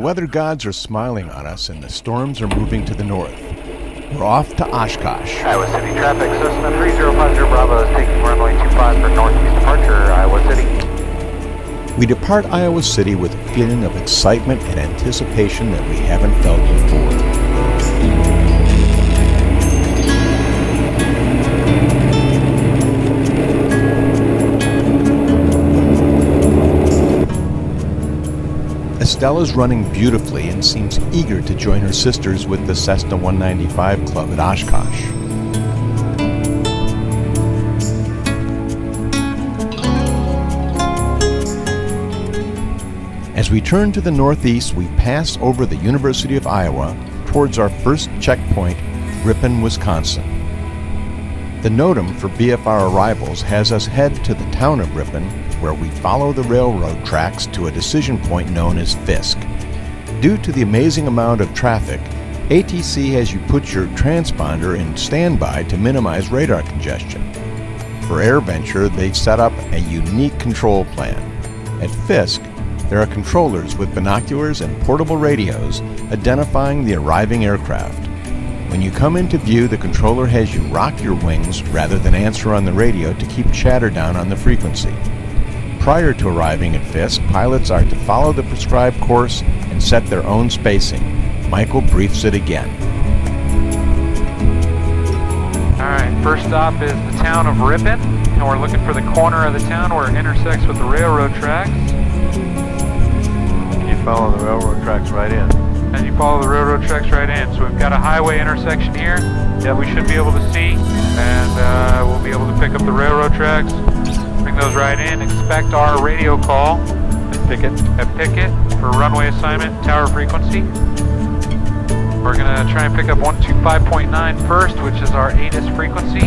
weather gods are smiling on us and the storms are moving to the north. We're off to Oshkosh. Iowa City traffic, Cessna 3050 Bravo is taking runway 25 for northeast departure, Iowa City. We depart Iowa City with a feeling of excitement and anticipation that we haven't felt before. Estelle is running beautifully and seems eager to join her sisters with the Cessna 195 Club at Oshkosh. As we turn to the northeast, we pass over the University of Iowa towards our first checkpoint, Ripon, Wisconsin. The NOTAM for VFR arrivals has us head to the town of Ripon, where we follow the railroad tracks to a decision point known as Fisk. Due to the amazing amount of traffic, ATC has you put your transponder in standby to minimize radar congestion. For AirVenture, they've set up a unique control plan. At Fisk, there are controllers with binoculars and portable radios identifying the arriving aircraft. When you come into view, the controller has you rock your wings rather than answer on the radio to keep chatter down on the frequency. Prior to arriving at Fisk, pilots are to follow the prescribed course and set their own spacing. Michael briefs it again. Alright, first stop is the town of Ripon, and we're looking for the corner of the town where it intersects with the railroad tracks. You follow the railroad tracks right in. And you follow the railroad tracks right in. So we've got a highway intersection here that we should be able to see, and uh, we'll be able to pick up the railroad tracks, bring those right in, expect our radio call At Pickett. at Pickett for runway assignment, tower frequency. We're gonna try and pick up 125.9 first, which is our ATIS frequency.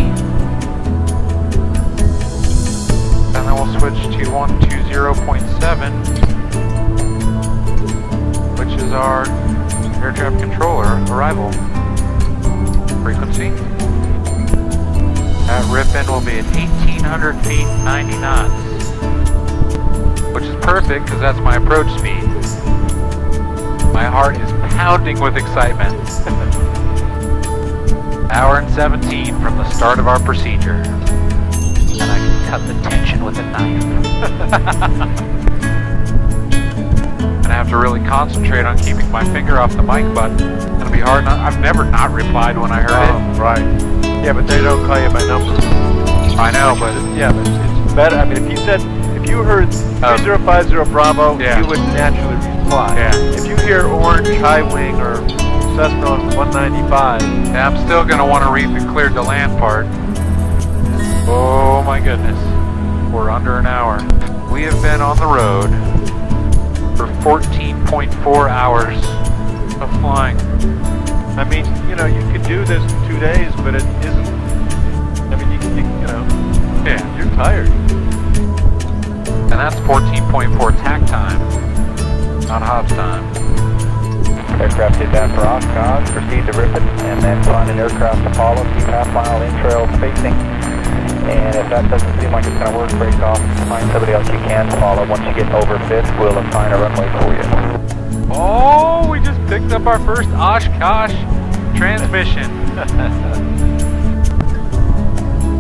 And then we'll switch to 120.7, which is our air traffic controller arrival frequency. At Ripon will be at 1800 feet, 90 knots, which is perfect because that's my approach speed. My heart is pounding with excitement. Hour and 17 from the start of our procedure. And I can cut the tension with a knife. I have to really concentrate on keeping my finger off the mic button. It'll be hard. Not, I've never not replied when I heard it. Oh, right. Yeah, but they don't call you by number. I know, but Yeah, but it's better. I mean, if you said, if you heard Oh. 3050 Bravo, Yeah. you would naturally reply. Yeah. If you hear Orange, High Wing, or Cessna 195, yeah, I'm still going to want to read the cleared to land part. Oh my goodness. We're under an hour. We have been on the road for 14.4 hours of flying. I mean, you know, you could do this in two days, but it isn't. I mean, you, you, you know, Yeah. you're tired. And that's 14.4 tach time, not Hobbs time. Aircraft is down for Oshkosh, proceed to Ripon, and then find an aircraft to follow, keep half mile in trail spacing. And if that doesn't seem like it's going to work, break off, find somebody else you can follow. Once you get over Fisk, we'll assign a runway for you. Oh, we just picked up our first Oshkosh transmission.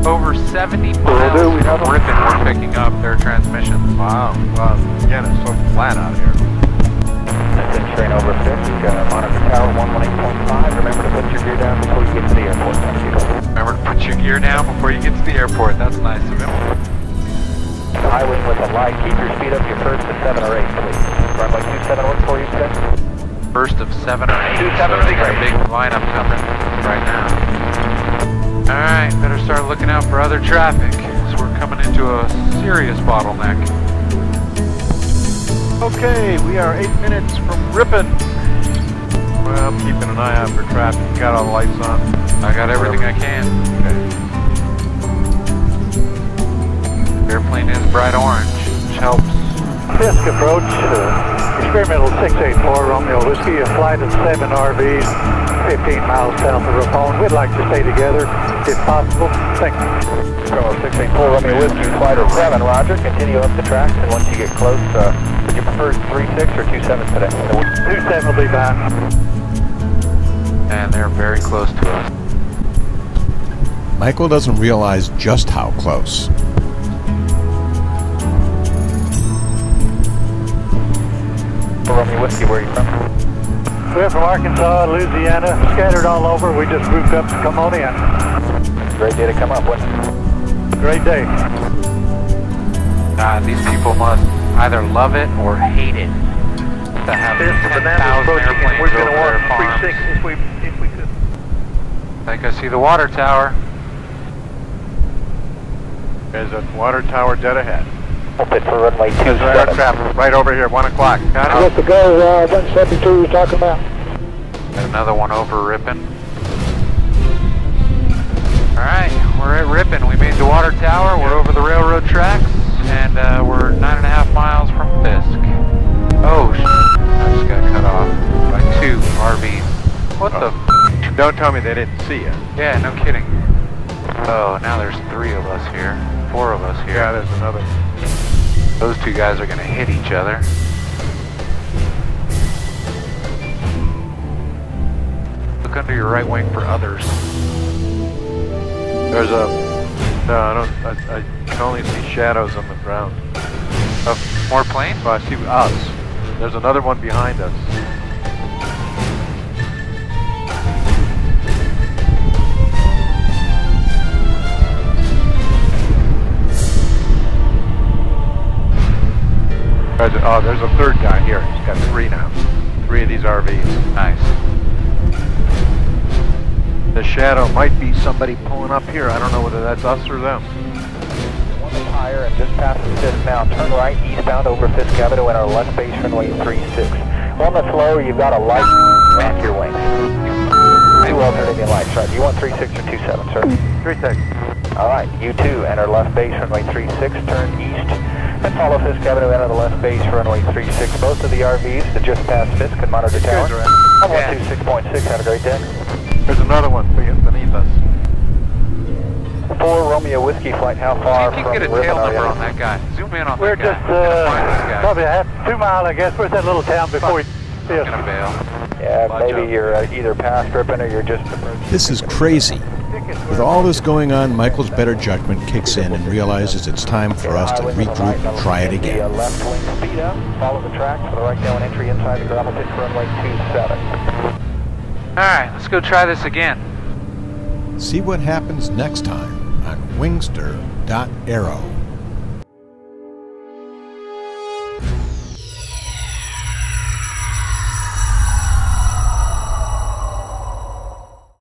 Over 70 miles do, we have a- Ripon, we're picking up their transmissions. Wow. Well, again, it's so flat out here. That's in train over Fisk, uh, monitor tower 118.5. Remember to put your gear down before you get to the airport. Thank you. Your gear down before you get to the airport. That's nice of him. High wing with a light. Keep your speed up your first to 7 or 8, please. Runway 27 for you, sir? First of seven or eight. Two, so seven, we big got a big lineup coming right now. Alright, better start looking out for other traffic. So we're coming into a serious bottleneck. Okay, we are eight minutes from Ripon. Well, I'm keeping an eye out for traffic. Got all the lights on? I got everything I can. Okay. Airplane is bright orange, which helps. Fisk approach, uh, experimental 684 Romeo Whiskey, a flight of seven RVs, 15 miles south of Ripon. We'd like to stay together if possible. Thank you. Go 684 Romeo Whiskey, flight of 7, roger. Continue up the tracks, and once you get close, uh, You prefer 3.6 or 2.7 today? 2-7 will be fine. And they're very close to us. Michael doesn't realize just how close. Romeo Whiskey, where are you from? We're from Arkansas, Louisiana, scattered all over. We just grouped up to come on in. Great day to come up, wasn't it? Great day. God, these people must either love it or hate it to have 10,000 airplanes we're going over to their farms. 3.6 if we, if we could. I think I see the water tower. There's a water tower dead ahead. Fit for runway There's an aircraft right over here, 1 o'clock. Got it? to go, uh, 172 you're talking about. Got another one over Ripon. Alright, we're at Ripon. We made the water tower. We're over the railroad tracks. And uh, we're nine and a half miles from Fisk. Oh, sh- I just got cut off by two RVs. What the? F- Don't tell me they didn't see you. yeah, no kidding. Oh, now there's three of us here. Four of us here. Yeah, there's another. Those two guys are gonna hit each other. Look under your right wing for others. There's a. No, I don't. I, I can only see shadows on the ground. Oh, more planes? Well, I see us. There's another one behind us. Oh, there's a third guy here. He's got three now. Three of these RVs. Nice. The shadow might be somebody pulling up here. I don't know whether that's us or them. One that's higher and just past the Fisk now. Turn right eastbound over Fisk Avenue and our left base runway 36. One that's lower, you've got a light back your wings. Two alternating lights, right? Do you want 36 or 27, sir? 36. All right, you two enter left base runway 36, turn east, and follow Fisk Avenue enter the left base runway 36. Both of the RVs that just passed Fisk can monitor tower. Are in. I'm Yeah. 126.6, have a great day. There's another one be- beneath us. Four Romeo Whiskey flight, how See far if you from can get a tail number on that guy. Zoom in on We're that guy. just, Gotta uh, probably a half, two mile, I guess. Where's that little town before we see I'm gonna bail. Yeah, Watch maybe out. you're uh, either past Ripon or you're just approaching. This is crazy. With all this going on, Michael's better judgment kicks in and realizes it's time for us to regroup and try it again. left wing speed up, follow the tracks for the right down entry inside the gravel pit runway 27. Alright, let's go try this again. See what happens next time on Wingster.arrow.